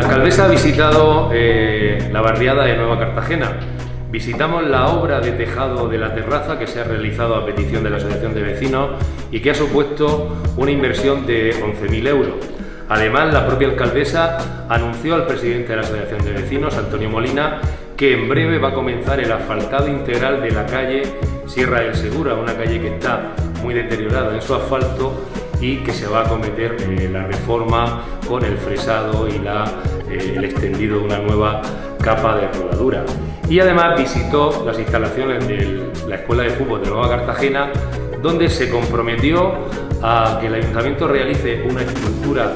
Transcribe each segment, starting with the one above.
alcaldesa ha visitado eh, la barriada de Nueva Cartagena. Visitamos la obra de tejado de la terraza que se ha realizado a petición de la Asociación de Vecinos y que ha supuesto una inversión de 11.000 euros. Además, la propia alcaldesa anunció al presidente de la Asociación de Vecinos, Antonio Molina, que en breve va a comenzar el asfaltado integral de la calle Sierra del Segura, una calle que está muy deteriorada en su asfalto y que se va a acometer eh, la reforma con el fresado y la, eh, el extendido de una nueva capa de rodadura. Y además visitó las instalaciones de la Escuela de Fútbol de Nueva Cartagena, donde se comprometió a que el ayuntamiento realice una estructura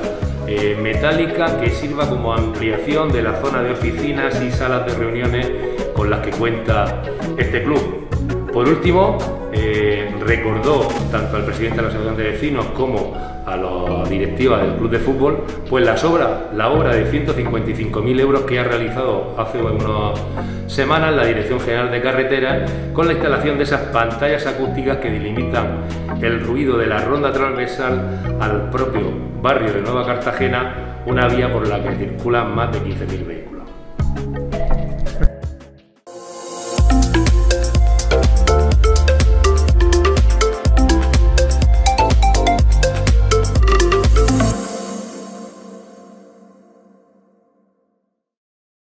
eh, metálica que sirva como ampliación de la zona de oficinas y salas de reuniones con las que cuenta este club. Por último, eh, recordó tanto al presidente de la Asociación de Vecinos como a la directiva del club de fútbol, pues las obras, la obra de 155.000 euros que ha realizado hace unas semanas la Dirección General de Carreteras con la instalación de esas pantallas acústicas que delimitan el ruido de la ronda transversal al propio barrio de Nueva Cartagena, una vía por la que circulan más de 15.000 vehículos.